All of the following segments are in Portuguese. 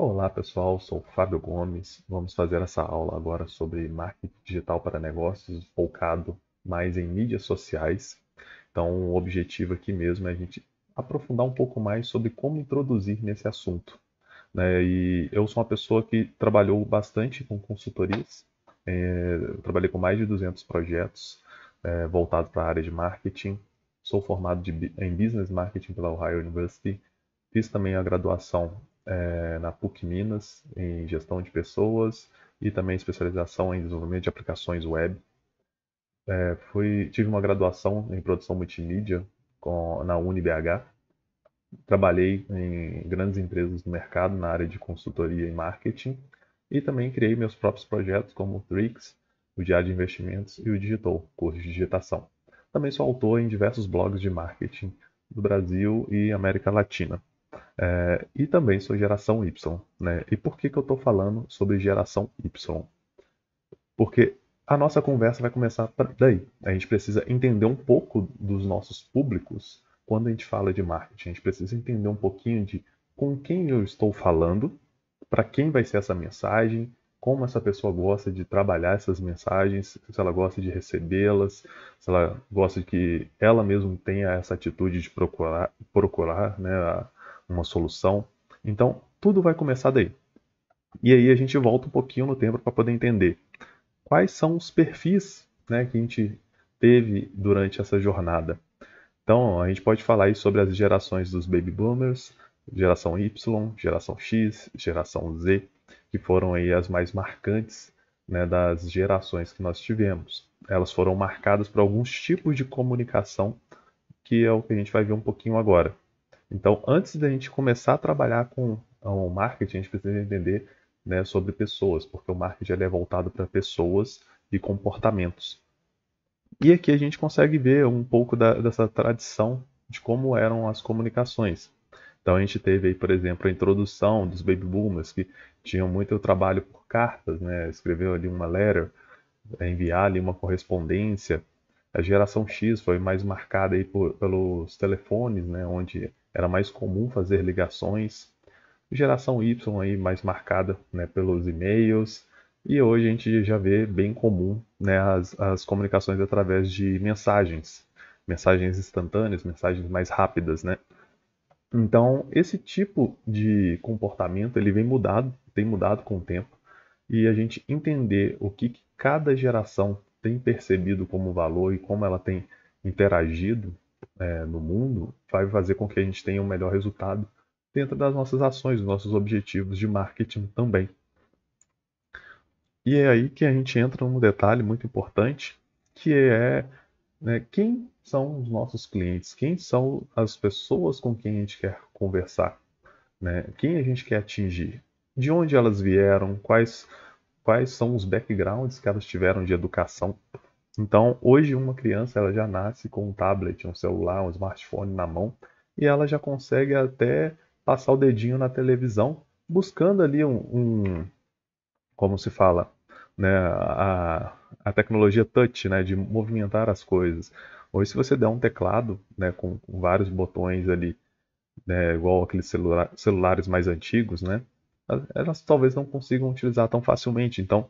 Olá pessoal, sou Fábio Gomes. Vamos fazer essa aula agora sobre marketing digital para negócios, focado mais em mídias sociais. Então, o objetivo aqui mesmo é a gente aprofundar um pouco mais sobre como introduzir nesse assunto. Né? E eu sou uma pessoa que trabalhou bastante com consultorias, é, trabalhei com mais de 200 projetos é, voltados para a área de marketing. Sou formado de, em Business Marketing pela Ohio University. Fiz também a graduação é, na PUC Minas em gestão de pessoas e também especialização em desenvolvimento de aplicações web. É, fui, tive uma graduação em produção multimídia com, na UniBH. Trabalhei em grandes empresas do mercado na área de consultoria e marketing e também criei meus próprios projetos como o Trix, o Diário de Investimentos e o Digital, curso de digitação. Também sou autor em diversos blogs de marketing do Brasil e América Latina. É, e também sou geração Y. Né? E por que, que eu estou falando sobre geração Y? Porque a nossa conversa vai começar daí. A gente precisa entender um pouco dos nossos públicos quando a gente fala de marketing. A gente precisa entender um pouquinho de com quem eu estou falando, para quem vai ser essa mensagem, como essa pessoa gosta de trabalhar essas mensagens, se ela gosta de recebê-las, se ela gosta de que ela mesma tenha essa atitude de procurar, procurar né, uma solução. Então, tudo vai começar daí. E aí a gente volta um pouquinho no tempo para poder entender quais são os perfis né, que a gente teve durante essa jornada. Então, a gente pode falar aí sobre as gerações dos baby boomers, geração Y, geração X, geração Z, que foram aí as mais marcantes né, das gerações que nós tivemos. Elas foram marcadas por alguns tipos de comunicação, que é o que a gente vai ver um pouquinho agora. Então, antes da gente começar a trabalhar com o marketing, a gente precisa entender né, sobre pessoas, porque o marketing é voltado para pessoas e comportamentos. E aqui a gente consegue ver um pouco da, dessa tradição de como eram as comunicações. Então a gente teve aí, por exemplo, a introdução dos baby boomers, que tinham muito trabalho por cartas, né? escreveu ali uma letter, enviar ali uma correspondência. A geração X foi mais marcada aí por, pelos telefones, né? onde era mais comum fazer ligações. Geração Y aí mais marcada né, pelos e-mails. E hoje a gente já vê bem comum né, as, as comunicações através de mensagens, mensagens instantâneas, mensagens mais rápidas, né? Então, esse tipo de comportamento ele vem mudado, tem mudado com o tempo, e a gente entender o que, que cada geração tem percebido como valor e como ela tem interagido é, no mundo vai fazer com que a gente tenha um melhor resultado dentro das nossas ações, dos nossos objetivos de marketing também. E é aí que a gente entra num detalhe muito importante, que é né, quem são os nossos clientes, quem são as pessoas com quem a gente quer conversar, né, quem a gente quer atingir, de onde elas vieram, quais, quais são os backgrounds que elas tiveram de educação, então, hoje uma criança ela já nasce com um tablet, um celular, um smartphone na mão e ela já consegue até passar o dedinho na televisão, buscando ali um, um como se fala, né, a, a tecnologia touch, né, de movimentar as coisas. Hoje, se você der um teclado, né, com, com vários botões ali, né, igual aqueles celula celulares mais antigos, né, elas talvez não consigam utilizar tão facilmente. Então,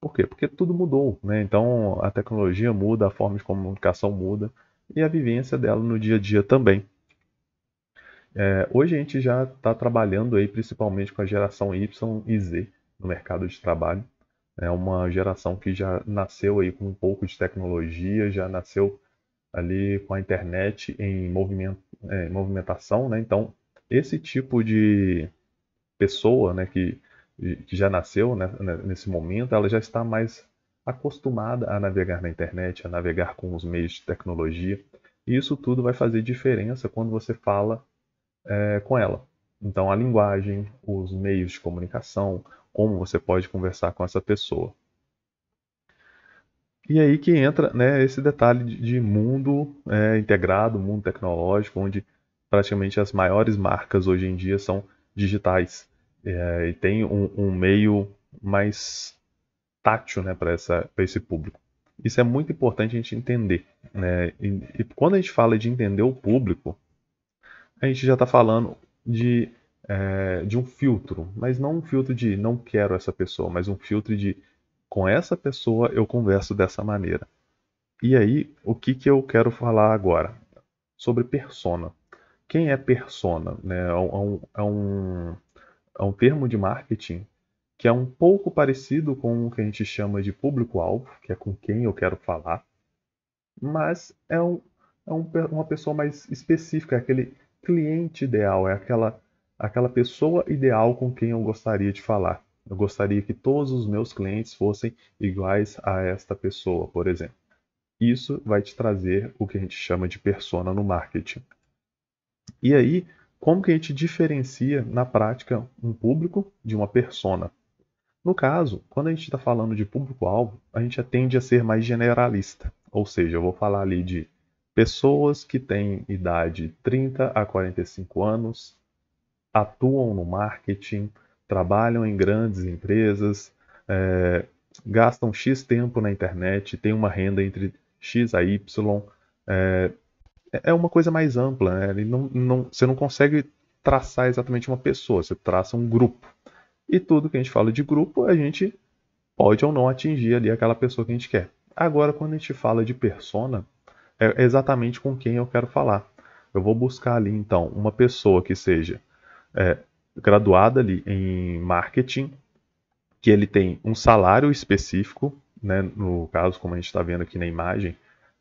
por quê? Porque tudo mudou, né? Então a tecnologia muda, a forma de comunicação muda e a vivência dela no dia a dia também. É, hoje a gente já está trabalhando aí principalmente com a geração Y e Z no mercado de trabalho. É uma geração que já nasceu aí com um pouco de tecnologia, já nasceu ali com a internet em movimento, é, movimentação, né? Então esse tipo de pessoa, né, que que já nasceu né, né, nesse momento, ela já está mais acostumada a navegar na internet, a navegar com os meios de tecnologia. E isso tudo vai fazer diferença quando você fala é, com ela. Então, a linguagem, os meios de comunicação, como você pode conversar com essa pessoa. E aí que entra né, esse detalhe de mundo é, integrado, mundo tecnológico, onde praticamente as maiores marcas hoje em dia são digitais é, e tem um, um, meio mais tátil né, para esse público. Isso é muito importante a gente entender. Né? E, e, quando a gente fala de entender o público, a gente já está falando de é, de um filtro, mas não um filtro de não quero essa pessoa, mas um filtro de com essa pessoa eu converso dessa maneira. E aí, o que, que eu quero falar agora? Sobre persona. Quem é persona? Né? É, um, é, um, é um termo de marketing que é um pouco parecido com o que a gente chama de público-alvo, que é com quem eu quero falar, mas é, um, é um, uma pessoa mais específica, é aquele cliente ideal, é aquela, aquela pessoa ideal com quem eu gostaria de falar. Eu gostaria que todos os meus clientes fossem iguais a esta pessoa, por exemplo. Isso vai te trazer o que a gente chama de persona no marketing. E aí, como que a gente diferencia na prática um público de uma persona? No caso, quando a gente está falando de público-alvo, a gente tende a ser mais generalista. Ou seja, eu vou falar ali de pessoas que têm idade 30 a 45 anos, atuam no marketing, trabalham em grandes empresas, é, gastam X tempo na internet, têm uma renda entre X a Y. É, é uma coisa mais ampla, né? não, não, você não consegue traçar exatamente uma pessoa, você traça um grupo. E tudo que a gente fala de grupo, a gente pode ou não atingir ali aquela pessoa que a gente quer. Agora, quando a gente fala de persona, é exatamente com quem eu quero falar. Eu vou buscar ali, então, uma pessoa que seja é, graduada ali em marketing, que ele tem um salário específico, né? no caso, como a gente está vendo aqui na imagem,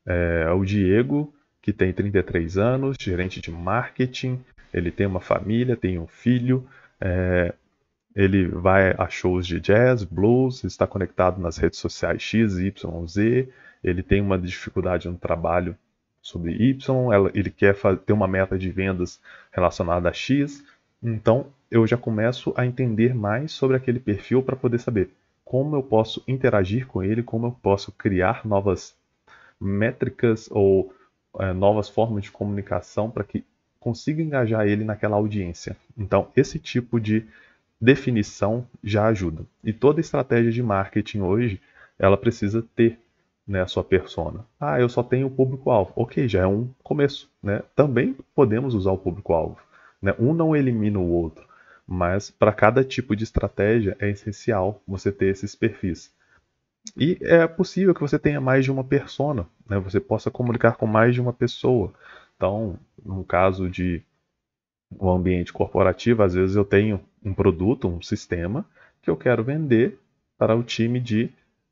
é, é o Diego, que tem 33 anos, gerente de marketing, ele tem uma família, tem um filho, é, ele vai a shows de jazz, blues, está conectado nas redes sociais X, Y, Z. Ele tem uma dificuldade no trabalho sobre Y, ele quer ter uma meta de vendas relacionada a X. Então, eu já começo a entender mais sobre aquele perfil para poder saber como eu posso interagir com ele, como eu posso criar novas métricas ou é, novas formas de comunicação para que consiga engajar ele naquela audiência. Então, esse tipo de definição já ajuda. E toda estratégia de marketing hoje, ela precisa ter né, a sua persona. Ah, eu só tenho o público-alvo. Ok, já é um começo. Né? Também podemos usar o público-alvo. Né? Um não elimina o outro, mas para cada tipo de estratégia é essencial você ter esses perfis. E é possível que você tenha mais de uma persona, né? você possa comunicar com mais de uma pessoa. Então, no caso de um ambiente corporativo, às vezes eu tenho um produto, um sistema que eu quero vender para o time de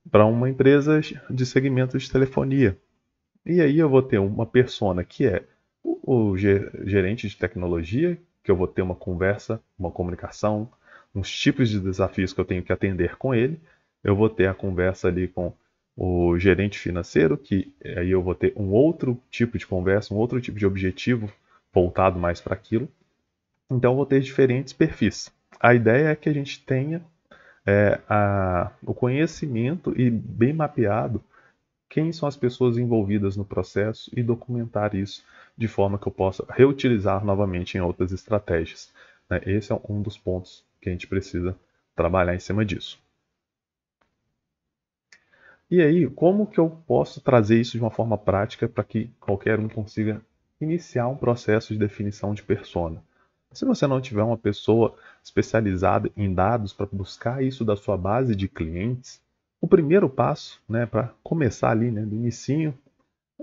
para uma empresa de segmento de telefonia. E aí eu vou ter uma persona que é o, o gerente de tecnologia, que eu vou ter uma conversa, uma comunicação, uns tipos de desafios que eu tenho que atender com ele. Eu vou ter a conversa ali com o gerente financeiro, que aí eu vou ter um outro tipo de conversa, um outro tipo de objetivo voltado mais para aquilo. Então eu vou ter diferentes perfis a ideia é que a gente tenha é, a, o conhecimento e bem mapeado quem são as pessoas envolvidas no processo e documentar isso de forma que eu possa reutilizar novamente em outras estratégias. Né? Esse é um dos pontos que a gente precisa trabalhar em cima disso. E aí, como que eu posso trazer isso de uma forma prática para que qualquer um consiga iniciar um processo de definição de persona? Se você não tiver uma pessoa especializada em dados para buscar isso da sua base de clientes, o primeiro passo, né, para começar ali, né, do inicinho,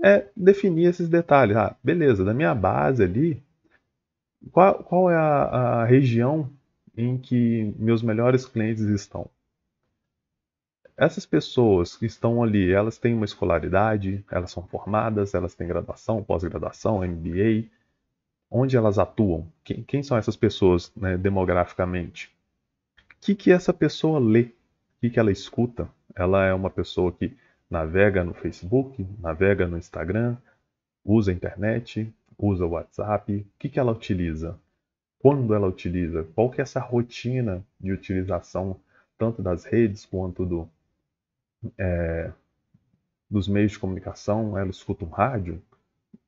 é definir esses detalhes. Ah, beleza, da minha base ali, qual, qual é a, a região em que meus melhores clientes estão? Essas pessoas que estão ali, elas têm uma escolaridade, elas são formadas, elas têm graduação, pós-graduação, MBA, onde elas atuam, quem, quem são essas pessoas né, demograficamente, o que, que essa pessoa lê, o que, que ela escuta. Ela é uma pessoa que navega no Facebook, navega no Instagram, usa a internet, usa o WhatsApp, o que, que ela utiliza, quando ela utiliza, qual que é essa rotina de utilização tanto das redes quanto do, é, dos meios de comunicação, ela escuta um rádio,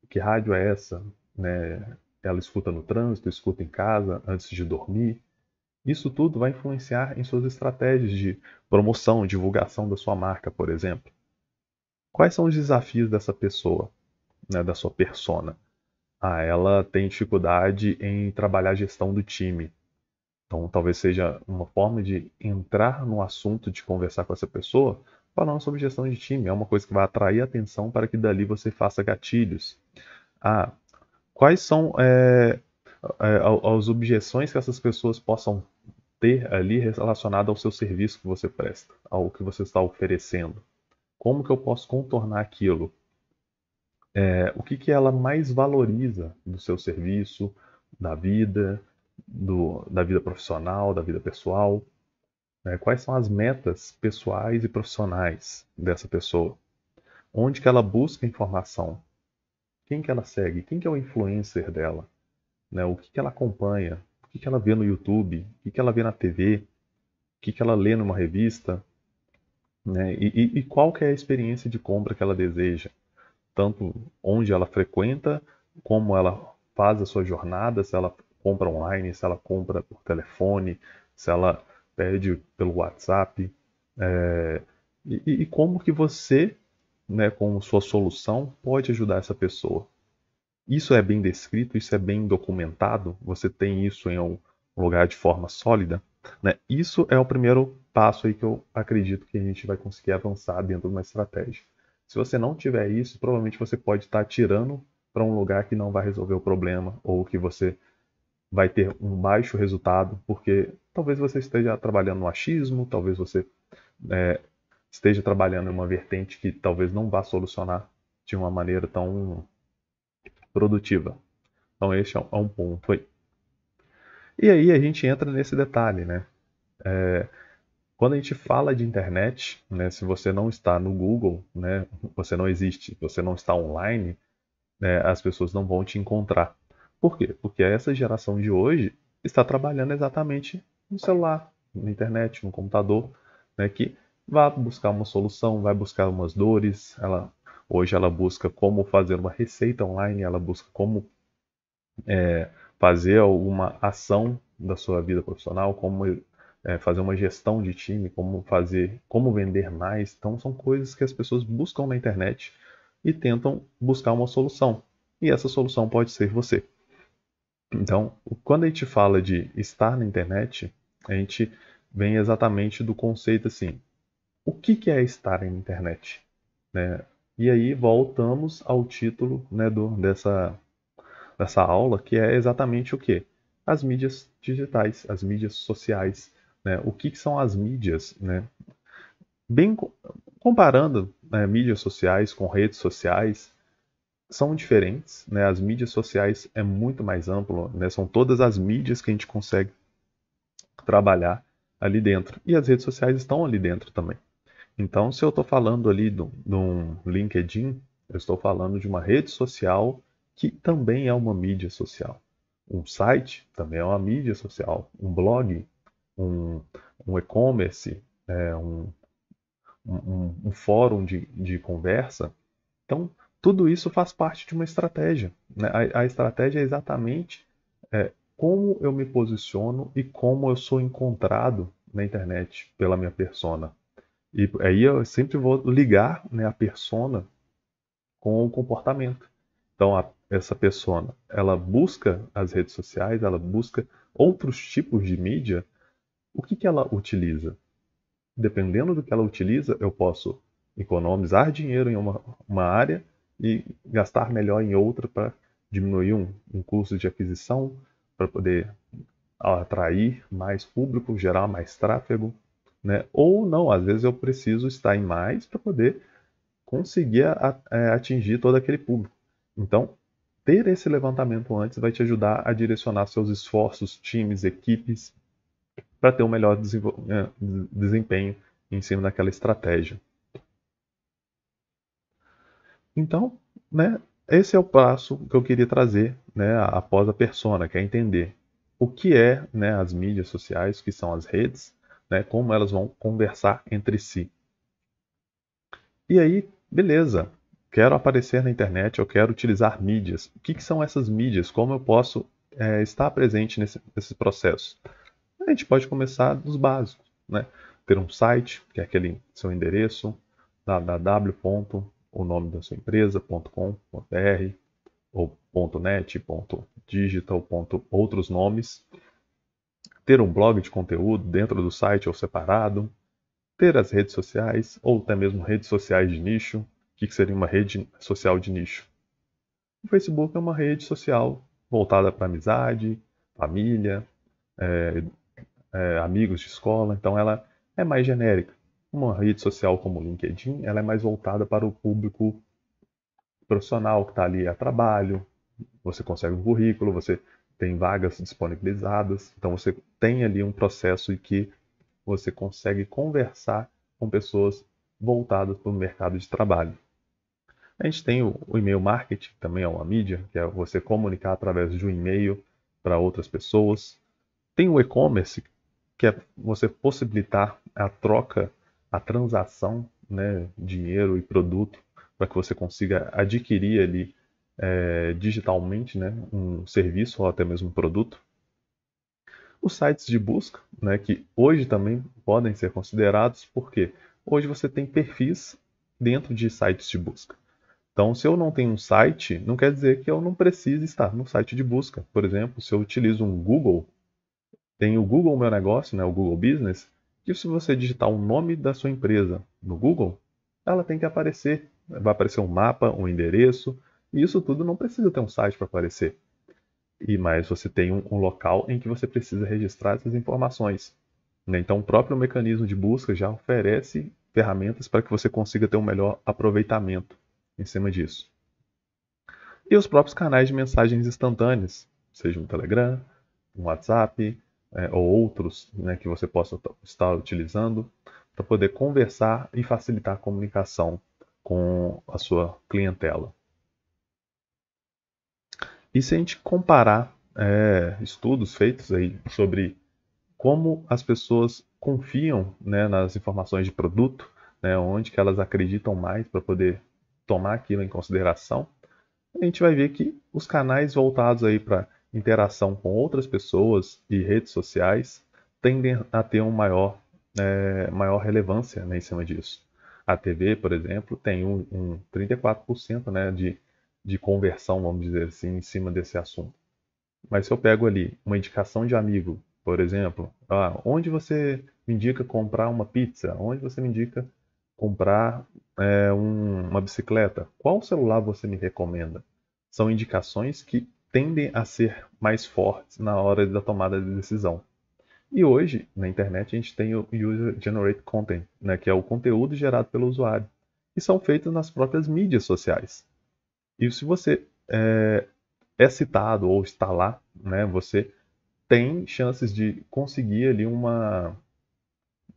que rádio é essa? Né? ela escuta no trânsito, escuta em casa, antes de dormir. Isso tudo vai influenciar em suas estratégias de promoção, divulgação da sua marca, por exemplo. Quais são os desafios dessa pessoa, né, da sua persona? Ah, ela tem dificuldade em trabalhar a gestão do time. Então, talvez seja uma forma de entrar no assunto, de conversar com essa pessoa, falando sobre gestão de time. É uma coisa que vai atrair atenção para que dali você faça gatilhos. Ah, quais são é, é, as objeções que essas pessoas possam ter ali relacionado ao seu serviço que você presta, ao que você está oferecendo? Como que eu posso contornar aquilo? É, o que, que ela mais valoriza do seu serviço, da vida, do, da vida profissional, da vida pessoal? Né? Quais são as metas pessoais e profissionais dessa pessoa? Onde que ela busca informação? Quem que ela segue? Quem que é o influencer dela? Né? O que, que ela acompanha? O que, que ela vê no YouTube? O que, que ela vê na TV? O que, que ela lê numa revista? Né? E, e, e qual que é a experiência de compra que ela deseja? Tanto onde ela frequenta, como ela faz a sua jornada, se ela compra online, se ela compra por telefone, se ela pede pelo WhatsApp, é, e, e, como que você, né, com sua solução, pode ajudar essa pessoa. Isso é bem descrito, isso é bem documentado, você tem isso em um lugar de forma sólida. Né? Isso é o primeiro passo aí que eu acredito que a gente vai conseguir avançar dentro de uma estratégia. Se você não tiver isso, provavelmente você pode estar tirando para um lugar que não vai resolver o problema ou que você vai ter um baixo resultado, porque talvez você esteja trabalhando no achismo, talvez você é, esteja trabalhando em uma vertente que talvez não vá solucionar de uma maneira tão produtiva. Então, esse é um é ponto aí. E aí a gente entra nesse detalhe, né? É, quando a gente fala de internet, né, se você não está no Google, né, você não existe, você não está online, né, as pessoas não vão te encontrar. Por quê? Porque essa geração de hoje está trabalhando exatamente no celular, na internet, no computador, né, que vai buscar uma solução, vai buscar umas dores. Ela, hoje ela busca como fazer uma receita online, ela busca como é, fazer alguma ação da sua vida profissional, como é, fazer uma gestão de time, como fazer, como vender mais. Então são coisas que as pessoas buscam na internet e tentam buscar uma solução. E essa solução pode ser você. Então, quando a gente fala de estar na internet, a gente vem exatamente do conceito assim: o que, que é estar na internet? Né? E aí voltamos ao título né, do, dessa, dessa aula, que é exatamente o que? As mídias digitais, as mídias sociais. Né? O que, que são as mídias? Né? Bem comparando né, mídias sociais com redes sociais, são diferentes, né? As mídias sociais é muito mais amplo, né? São todas as mídias que a gente consegue trabalhar ali dentro. E as redes sociais estão ali dentro também. Então, se eu estou falando ali de um LinkedIn, eu estou falando de uma rede social que também é uma mídia social. Um site também é uma mídia social. Um blog, um, um e-commerce, é, um, um, um, fórum de, de conversa. Então, tudo isso faz parte de uma estratégia. Né? A, a, estratégia é exatamente é, como eu me posiciono e como eu sou encontrado na internet pela minha persona. E aí eu sempre vou ligar né, a persona com o comportamento. Então, a, essa persona, ela busca as redes sociais, ela busca outros tipos de mídia. O que, que ela utiliza? Dependendo do que ela utiliza, eu posso economizar dinheiro em uma, uma área e gastar melhor em outra para diminuir um, um custo de aquisição, para poder atrair mais público, gerar mais tráfego, né? Ou não, às vezes eu preciso estar em mais para poder conseguir a, a, é, atingir todo aquele público. Então, ter esse levantamento antes vai te ajudar a direcionar seus esforços, times, equipes, para ter um melhor é, desempenho em cima daquela estratégia. Então, né, esse é o passo que eu queria trazer né, após a persona, que é entender o que é né, as mídias sociais, que são as redes, né, como elas vão conversar entre si. E aí, beleza, quero aparecer na internet, eu quero utilizar mídias. O que, que são essas mídias? Como eu posso é, estar presente nesse, nesse processo? A gente pode começar dos básicos, né? Ter um site, que é aquele seu endereço, www o nome da sua empresa.com.br ou .net, .digital, outros nomes. ter um blog de conteúdo dentro do site ou separado, ter as redes sociais ou até mesmo redes sociais de nicho. O que seria uma rede social de nicho? O Facebook é uma rede social voltada para amizade, família, é, é, amigos de escola, então ela é mais genérica. Uma rede social como o LinkedIn, ela é mais voltada para o público profissional que está ali a trabalho, você consegue um currículo, você tem vagas disponibilizadas, então você tem ali um processo em que você consegue conversar com pessoas voltadas para o mercado de trabalho. A gente tem o, e-mail marketing, também é uma mídia, que é você comunicar através de um e-mail para outras pessoas. Tem o e-commerce, que é você possibilitar a troca, a transação, né, dinheiro e produto, para que você consiga adquirir ali é, digitalmente né, um serviço ou até mesmo um produto. Os sites de busca, né, que hoje também podem ser considerados, porque hoje você tem perfis dentro de sites de busca. Então, se eu não tenho um site, não quer dizer que eu não precise estar no site de busca. Por exemplo, se eu utilizo um Google, tem o Google Meu Negócio, né, o Google Business, que se você digitar o nome da sua empresa no Google, ela tem que aparecer. Vai aparecer um mapa, um endereço, e isso tudo não precisa ter um site para aparecer. E mais, você tem um, um, local em que você precisa registrar essas informações. Né? Então, o próprio mecanismo de busca já oferece ferramentas para que você consiga ter um melhor aproveitamento em cima disso. E os próprios canais de mensagens instantâneas, seja um Telegram, um WhatsApp é, ou outros né, que você possa estar utilizando para poder conversar e facilitar a comunicação com a sua clientela. E se a gente comparar é, estudos feitos aí sobre como as pessoas confiam né, nas informações de produto, né, onde que elas acreditam mais para poder tomar aquilo em consideração, a gente vai ver que os canais voltados aí para interação com outras pessoas e redes sociais tendem a ter um maior, é, maior relevância né, em cima disso. A TV, por exemplo, tem um, um 34% né, de, de conversão, vamos dizer assim, em cima desse assunto. Mas se eu pego ali uma indicação de amigo, por exemplo, ah, onde você me indica comprar uma pizza? Onde você me indica comprar é, um, uma bicicleta, qual celular você me recomenda? São indicações que tendem a ser mais fortes na hora da tomada de decisão. E hoje, na internet, a gente tem o User Generated Content, né, que é o conteúdo gerado pelo usuário, e são feitos nas próprias mídias sociais. E se você é, é citado ou está lá, né, você tem chances de conseguir ali uma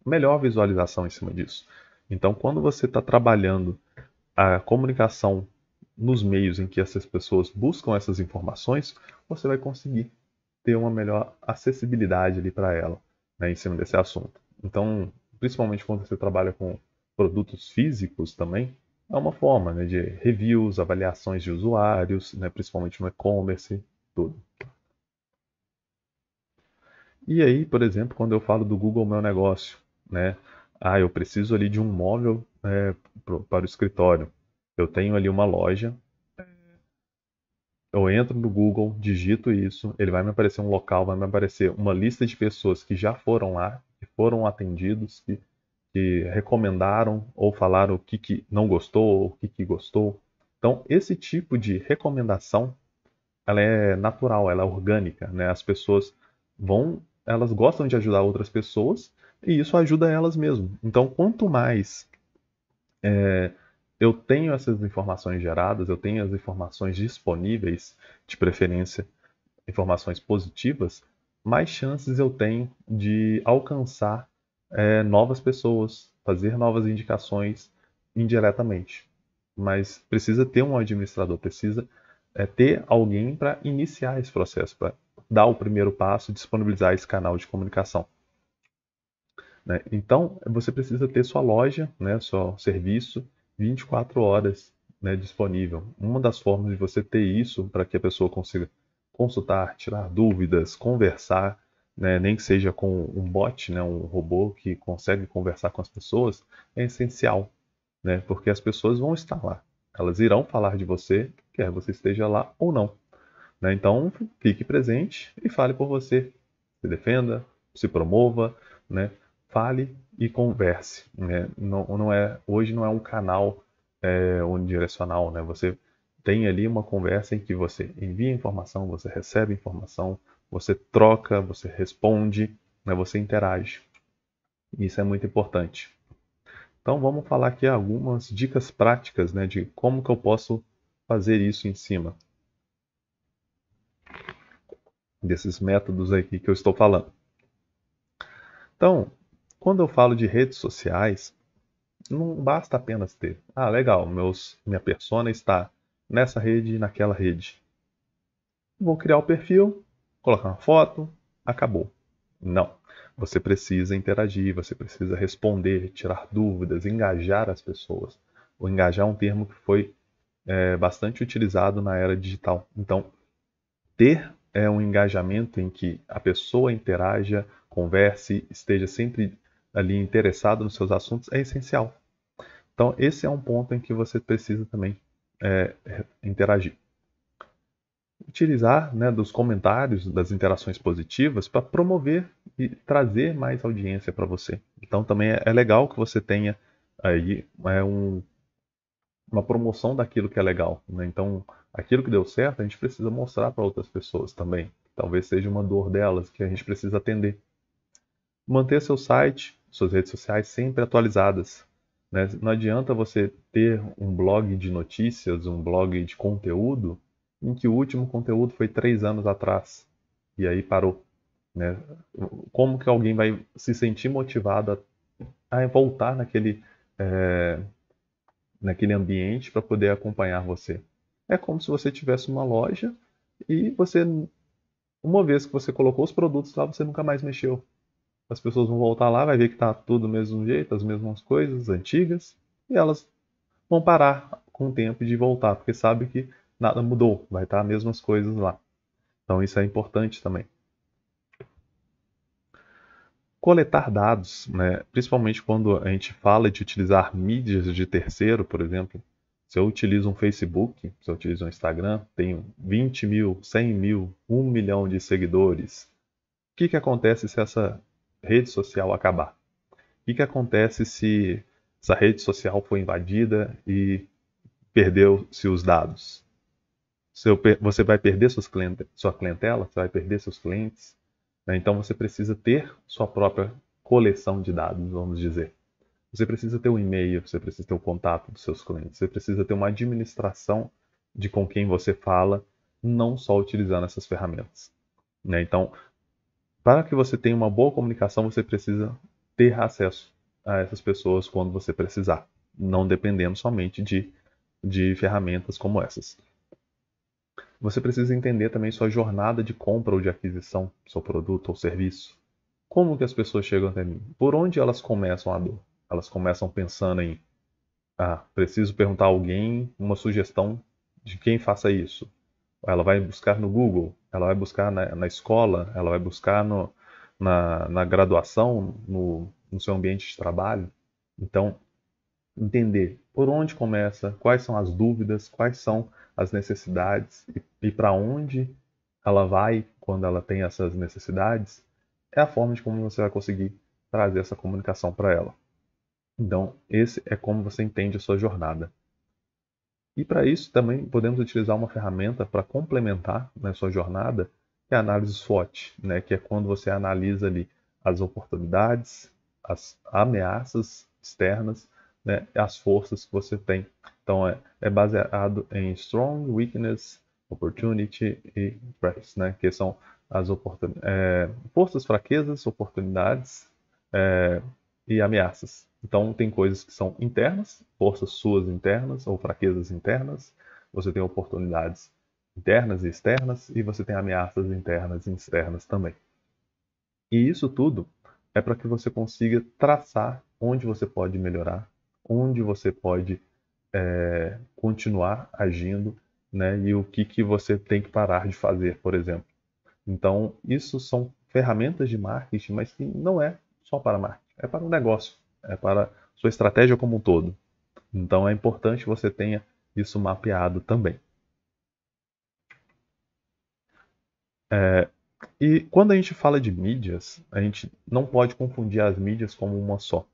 melhor visualização em cima disso. Então, quando você está trabalhando a comunicação nos meios em que essas pessoas buscam essas informações, você vai conseguir ter uma melhor acessibilidade ali para ela, né, em cima desse assunto. Então, principalmente quando você trabalha com produtos físicos também, é uma forma né, de reviews, avaliações de usuários, né, principalmente no e-commerce, tudo. E aí, por exemplo, quando eu falo do Google Meu Negócio, né, ah, eu preciso ali de um móvel é, pro, para o escritório. Eu tenho ali uma loja. Eu entro no Google, digito isso, ele vai me aparecer um local, vai me aparecer uma lista de pessoas que já foram lá, que foram atendidos, que, que recomendaram ou falaram o que, que não gostou ou o que, que gostou. Então, esse tipo de recomendação, ela é natural, ela é orgânica, né? As pessoas vão, elas gostam de ajudar outras pessoas e isso ajuda elas mesmo. Então, quanto mais é, eu tenho essas informações geradas, eu tenho as informações disponíveis, de preferência informações positivas, mais chances eu tenho de alcançar é, novas pessoas, fazer novas indicações indiretamente. Mas precisa ter um administrador, precisa é, ter alguém para iniciar esse processo, para dar o primeiro passo, disponibilizar esse canal de comunicação. Né? Então, você precisa ter sua loja, né, seu serviço, 24 horas né, disponível. Uma das formas de você ter isso para que a pessoa consiga consultar, tirar dúvidas, conversar, né, nem que seja com um bot, né, um robô que consegue conversar com as pessoas, é essencial, né, porque as pessoas vão estar lá. Elas irão falar de você, quer você esteja lá ou não. Né? Então, fique presente e fale por você. Se defenda, se promova, né? Fale e converse, né? Não, não é hoje não é um canal é, unidirecional, né? Você tem ali uma conversa em que você envia informação, você recebe informação, você troca, você responde, né? Você interage. Isso é muito importante. Então vamos falar aqui algumas dicas práticas, né? De como que eu posso fazer isso em cima desses métodos aqui que eu estou falando. Então, quando eu falo de redes sociais, não basta apenas ter. Ah, legal, meus, minha persona está nessa rede e naquela rede. Vou criar o perfil, colocar uma foto, acabou. Não. Você precisa interagir, você precisa responder, tirar dúvidas, engajar as pessoas. O engajar é um termo que foi é, bastante utilizado na era digital. Então, ter é um engajamento em que a pessoa interaja, converse, esteja sempre ali interessado nos seus assuntos é essencial. Então, esse é um ponto em que você precisa também é, interagir. Utilizar né, dos comentários, das interações positivas para promover e trazer mais audiência para você. Então, também é, é legal que você tenha aí é um, uma promoção daquilo que é legal. Né? Então, aquilo que deu certo, a gente precisa mostrar para outras pessoas também. Talvez seja uma dor delas que a gente precisa atender. Manter seu site, suas redes sociais sempre atualizadas. Né? Não adianta você ter um blog de notícias, um blog de conteúdo, em que o último conteúdo foi três anos atrás e aí parou. Né? Como que alguém vai se sentir motivado a, a voltar naquele é, naquele ambiente para poder acompanhar você. É como se você tivesse uma loja e você, uma vez que você colocou os produtos lá, você nunca mais mexeu. As pessoas vão voltar lá, vai ver que está tudo do mesmo jeito, as mesmas coisas antigas, e elas vão parar com o tempo de voltar, porque sabe que nada mudou, vai estar tá as mesmas coisas lá. Então isso é importante também coletar dados, né? principalmente quando a gente fala de utilizar mídias de terceiro, por exemplo. Se eu utilizo um Facebook, se eu utilizo um Instagram, tenho 20 mil, 100 mil, 1 milhão de seguidores. O que, que acontece se essa rede social acabar? O que, que acontece se essa rede social for invadida e perdeu-se os dados? Você vai perder sua clientela, você vai perder seus clientes, né? Então você precisa ter sua própria coleção de dados, vamos dizer. Você precisa ter o um e-mail, você precisa ter o contato dos seus clientes, você precisa ter uma administração de com quem você fala, não só utilizando essas ferramentas. Né? Então, para que você tenha uma boa comunicação, você precisa ter acesso a essas pessoas quando você precisar, não dependendo somente de, de ferramentas como essas. Você precisa entender também sua jornada de compra ou de aquisição seu produto ou serviço. Como que as pessoas chegam até mim? Por onde elas começam a dor? Elas começam pensando em ah, preciso perguntar a alguém uma sugestão de quem faça isso. Ela vai buscar no Google, ela vai buscar na, na escola, ela vai buscar no, na, na graduação, no, no seu ambiente de trabalho. Então, entender por onde começa, quais são as dúvidas, quais são as necessidades e, e para onde ela vai quando ela tem essas necessidades, é a forma de como você vai conseguir trazer essa comunicação para ela. Então, esse é como você entende a sua jornada. E para isso também podemos utilizar uma ferramenta para complementar na né, sua jornada, que é a análise SWOT, né, que é quando você analisa ali as oportunidades, as ameaças externas né, as forças que você tem. Então é, é baseado em strong, weakness, opportunity e threats, né, que são as é, forças, fraquezas, oportunidades é, e ameaças. Então tem coisas que são internas, forças suas internas ou fraquezas internas. Você tem oportunidades internas e externas e você tem ameaças internas e externas também. E isso tudo é para que você consiga traçar onde você pode melhorar onde você pode é, continuar agindo né, e o que, que você tem que parar de fazer, por exemplo. Então, isso são ferramentas de marketing, mas que não é só para marketing, é para o negócio, é para sua estratégia como um todo. Então, é importante você tenha isso mapeado também. É, E quando a gente fala de mídias, a gente não pode confundir as mídias como uma só.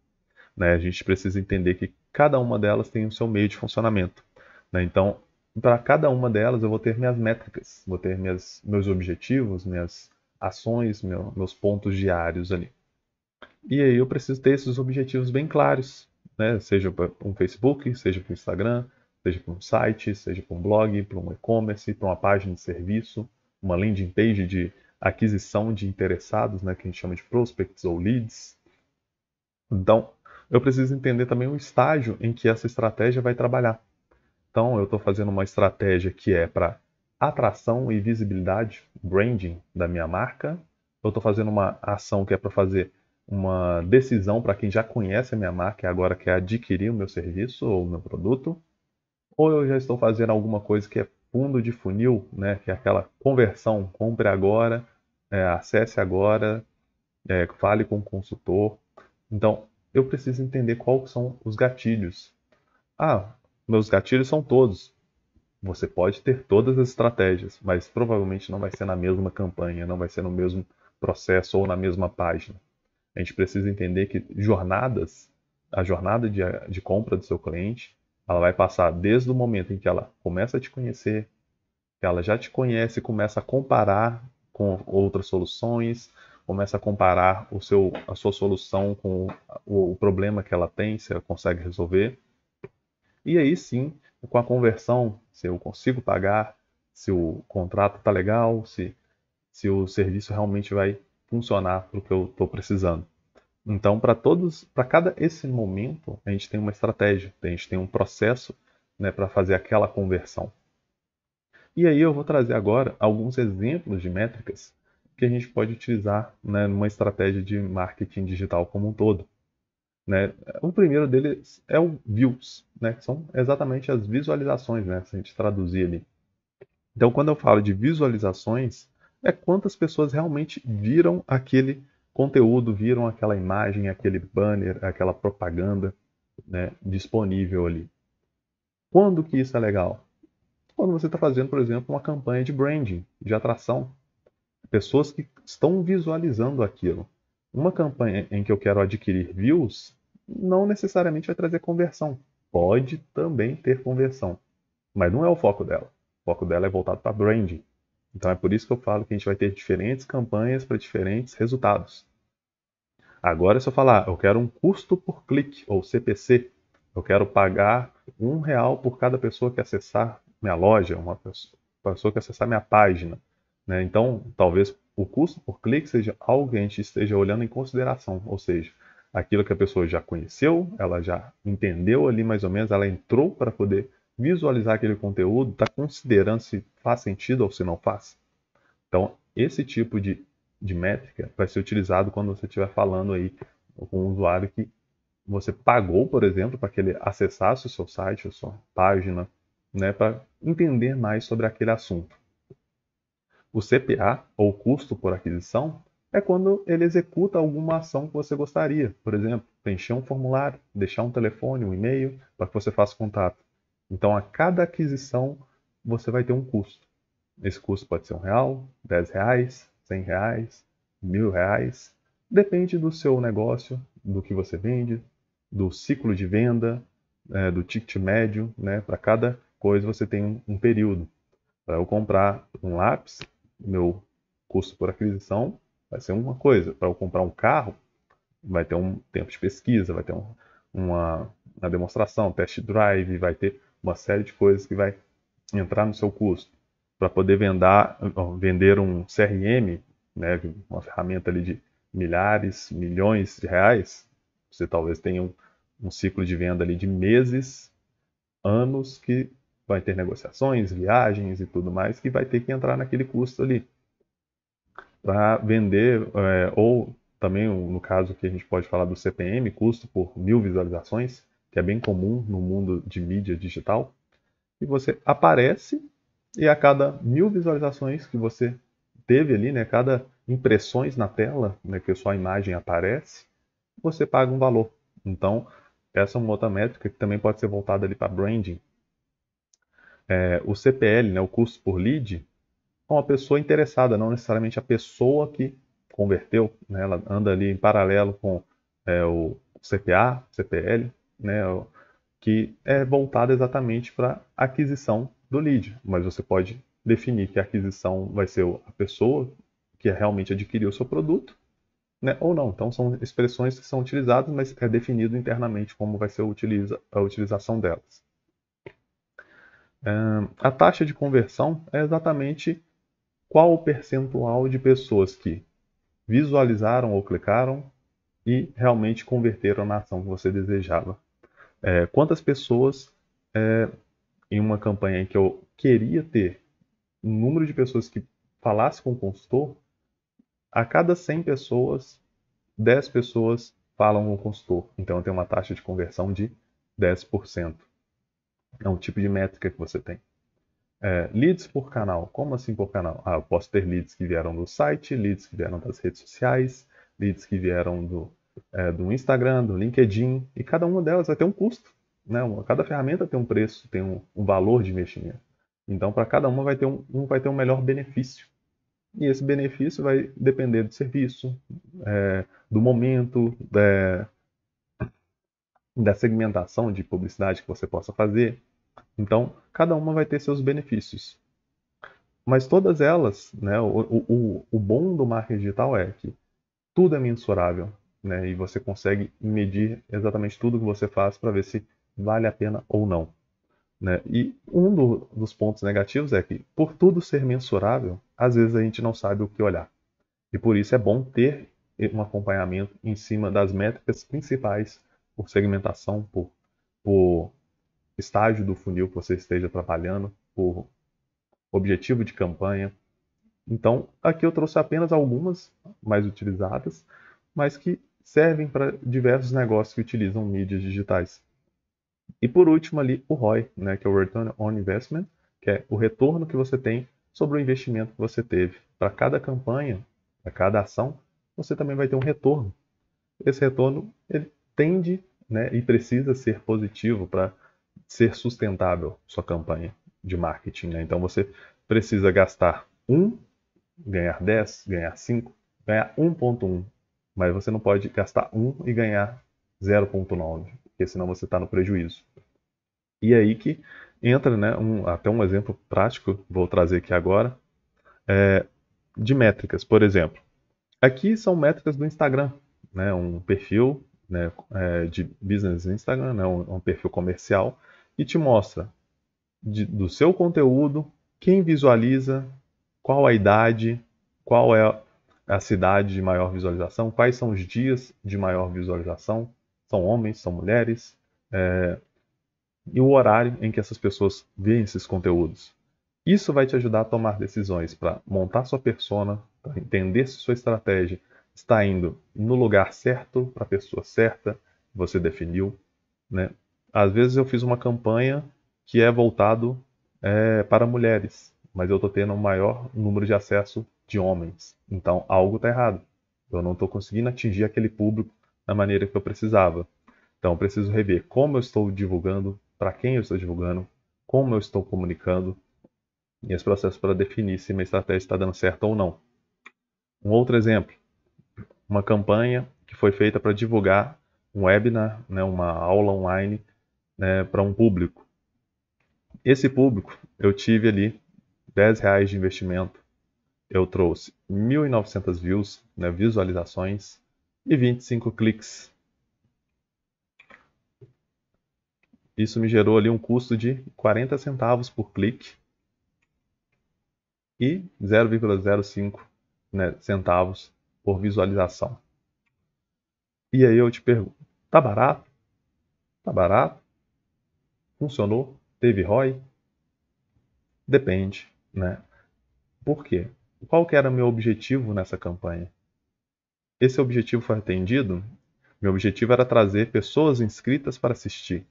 Né? A gente precisa entender que cada uma delas tem o seu meio de funcionamento. Né? Então, para cada uma delas, eu vou ter minhas métricas, vou ter minhas, meus objetivos, minhas ações, meu, meus pontos diários ali. E aí eu preciso ter esses objetivos bem claros, né? seja para um Facebook, seja para um Instagram, seja para um site, seja para um blog, para um e-commerce, para uma página de serviço, uma landing page de aquisição de interessados, né, que a gente chama de prospects ou leads. Então, eu preciso entender também o estágio em que essa estratégia vai trabalhar. Então, eu estou fazendo uma estratégia que é para atração e visibilidade, branding da minha marca. Eu estou fazendo uma ação que é para fazer uma decisão para quem já conhece a minha marca e agora quer adquirir o meu serviço ou o meu produto. Ou eu já estou fazendo alguma coisa que é fundo de funil, né, que é aquela conversão, compre agora, é, acesse agora, é, fale com o consultor. Então, eu preciso entender quais são os gatilhos. Ah, meus gatilhos são todos. Você pode ter todas as estratégias, mas provavelmente não vai ser na mesma campanha, não vai ser no mesmo processo ou na mesma página. A gente precisa entender que jornadas, a jornada de, de compra do seu cliente, ela vai passar desde o momento em que ela começa a te conhecer, que ela já te conhece começa a comparar com outras soluções, começa a comparar o seu, a sua solução com o, o problema que ela tem, se ela consegue resolver. E aí sim, com a conversão, se eu consigo pagar, se o contrato está legal, se, se o serviço realmente vai funcionar para o que eu estou precisando. Então, para todos, para cada esse momento, a gente tem uma estratégia, a gente tem um processo né, para fazer aquela conversão. E aí eu vou trazer agora alguns exemplos de métricas que a gente pode utilizar né, numa estratégia de marketing digital como um todo. Né? O primeiro deles é o views, né? que são exatamente as visualizações, né? se a gente traduzir ali. Então, quando eu falo de visualizações, é quantas pessoas realmente viram aquele conteúdo, viram aquela imagem, aquele banner, aquela propaganda né, disponível ali. Quando que isso é legal? Quando você está fazendo, por exemplo, uma campanha de branding, de atração. Pessoas que estão visualizando aquilo. Uma campanha em que eu quero adquirir views não necessariamente vai trazer conversão. Pode também ter conversão, mas não é o foco dela. O foco dela é voltado para branding. Então é por isso que eu falo que a gente vai ter diferentes campanhas para diferentes resultados. Agora, se eu falar, eu quero um custo por clique, ou CPC, eu quero pagar um real por cada pessoa que acessar minha loja, uma pessoa que acessar minha página. Né? Então, talvez o custo por clique seja algo que a gente esteja olhando em consideração, ou seja, aquilo que a pessoa já conheceu, ela já entendeu ali mais ou menos, ela entrou para poder visualizar aquele conteúdo, está considerando se faz sentido ou se não faz. Então, esse tipo de, de métrica vai ser utilizado quando você estiver falando aí com um usuário que você pagou, por exemplo, para que ele acessasse o seu site, a sua página, né, para entender mais sobre aquele assunto. O CPA, ou custo por aquisição, é quando ele executa alguma ação que você gostaria. Por exemplo, preencher um formulário, deixar um telefone, um e-mail, para que você faça contato. Então, a cada aquisição, você vai ter um custo. Esse custo pode ser um real, dez reais, cem reais, mil reais. Depende do seu negócio, do que você vende, do ciclo de venda, é, do ticket médio. Né? Para cada coisa você tem um, um período. Para eu comprar um lápis, meu custo por aquisição vai ser uma coisa. Para eu comprar um carro, vai ter um tempo de pesquisa, vai ter um, uma, uma demonstração, test drive, vai ter uma série de coisas que vai entrar no seu custo. Para poder vendar, vender um CRM, né, uma ferramenta ali de milhares, milhões de reais, você talvez tenha um, um ciclo de venda ali de meses, anos, que vai ter negociações, viagens e tudo mais, que vai ter que entrar naquele custo ali. Para vender, é, ou também no caso que a gente pode falar do CPM, custo por mil visualizações, que é bem comum no mundo de mídia digital, e você aparece e a cada mil visualizações que você teve ali, né, cada impressões na tela, né, que a sua imagem aparece, você paga um valor. Então, essa é uma outra métrica que também pode ser voltada ali para branding. É, o CPL, né, o custo por lead, com a pessoa interessada, não necessariamente a pessoa que converteu, né? ela anda ali em paralelo com é, o CPA, CPL, né? que é voltada exatamente para aquisição do lead, mas você pode definir que a aquisição vai ser a pessoa que realmente adquiriu o seu produto, né, ou não. Então são expressões que são utilizadas, mas é definido internamente como vai ser a utilização delas. a taxa de conversão é exatamente qual o percentual de pessoas que visualizaram ou clicaram e realmente converteram na ação que você desejava. É, quantas pessoas é, em uma campanha em que eu queria ter um número de pessoas que falasse com o consultor, a cada 100 pessoas, 10 pessoas falam com o consultor. Então tem uma taxa de conversão de 10%. É um tipo de métrica que você tem. É, leads por canal. Como assim por canal? Ah, eu posso ter leads que vieram do site, leads que vieram das redes sociais, leads que vieram do, é, do Instagram, do LinkedIn, e cada uma delas vai ter um custo. Né? Cada ferramenta tem um preço, tem um, um valor de investimento. Então, para cada uma vai ter um, um vai ter um melhor benefício. E esse benefício vai depender do serviço, é, do momento, da, da segmentação de publicidade que você possa fazer. Então, cada uma vai ter seus benefícios. Mas todas elas, né, o, o, o bom do marketing digital é que tudo é mensurável. Né, e você consegue medir exatamente tudo que você faz para ver se vale a pena ou não. Né? E um do, dos pontos negativos é que, por tudo ser mensurável, às vezes a gente não sabe o que olhar. E por isso é bom ter um acompanhamento em cima das métricas principais por segmentação, por, por estágio do funil que você esteja trabalhando, por objetivo de campanha. Então, aqui eu trouxe apenas algumas mais utilizadas, mas que servem para diversos negócios que utilizam mídias digitais. E por último ali o ROI, né, que é o Return on Investment, que é o retorno que você tem sobre o investimento que você teve. Para cada campanha, para cada ação, você também vai ter um retorno. Esse retorno ele tende né, e precisa ser positivo para ser sustentável sua campanha de marketing. Né? Então você precisa gastar 1, ganhar 10, ganhar 5, ganhar 1.1, mas você não pode gastar 1 e ganhar 0.9 porque senão você está no prejuízo. E aí que entra né, um, até um exemplo prático, vou trazer aqui agora, é, de métricas. Por exemplo, aqui são métricas do Instagram, né, um perfil né, é, de business Instagram, né, um, um, perfil comercial, e te mostra de, do seu conteúdo, quem visualiza, qual a idade, qual é a cidade de maior visualização, quais são os dias de maior visualização, são homens, são mulheres, é, e o horário em que essas pessoas veem esses conteúdos. Isso vai te ajudar a tomar decisões para montar sua persona, para entender se sua estratégia está indo no lugar certo, para a pessoa certa, que você definiu. Né? Às vezes eu fiz uma campanha que é voltado é, para mulheres, mas eu estou tendo um maior número de acesso de homens. Então algo está errado. Eu não estou conseguindo atingir aquele público da maneira que eu precisava. Então, eu preciso rever como eu estou divulgando, para quem eu estou divulgando, como eu estou comunicando e esse processo para definir se minha estratégia está dando certo ou não. Um outro exemplo, uma campanha que foi feita para divulgar um webinar, né, uma aula online né, para um público. Esse público, eu tive ali 10 reais de investimento, eu trouxe 1.900 views, né, visualizações, e 25 cliques. Isso me gerou ali um custo de 40 centavos por clique e 0,05 né, centavos por visualização. E aí eu te pergunto, tá barato? Tá barato? Funcionou? Teve ROI? Depende, né? Por quê? Qual que era o meu objetivo nessa campanha? esse objetivo foi atendido, meu objetivo era trazer pessoas inscritas para assistir.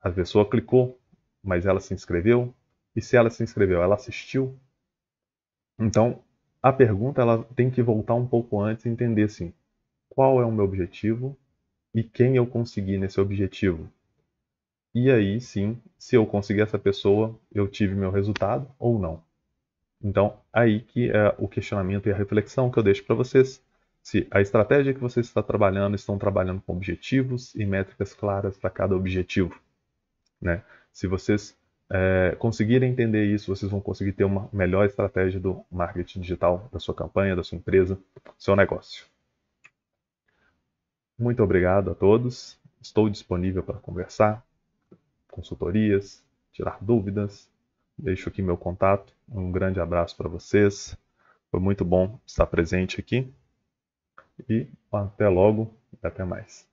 A pessoa clicou, mas ela se inscreveu. E se ela se inscreveu, ela assistiu? Então, a pergunta ela tem que voltar um pouco antes e entender assim, qual é o meu objetivo e quem eu consegui nesse objetivo. E aí sim, se eu conseguir essa pessoa, eu tive meu resultado ou não. Então, aí que é o questionamento e a reflexão que eu deixo para vocês. Se a estratégia que você está trabalhando estão trabalhando com objetivos e métricas claras para cada objetivo. Né? Se vocês é, conseguirem entender isso, vocês vão conseguir ter uma melhor estratégia do marketing digital da sua campanha, da sua empresa, do seu negócio. Muito obrigado a todos. Estou disponível para conversar, consultorias, tirar dúvidas. Deixo aqui meu contato. Um grande abraço para vocês. Foi muito bom estar presente aqui. E até logo e até mais.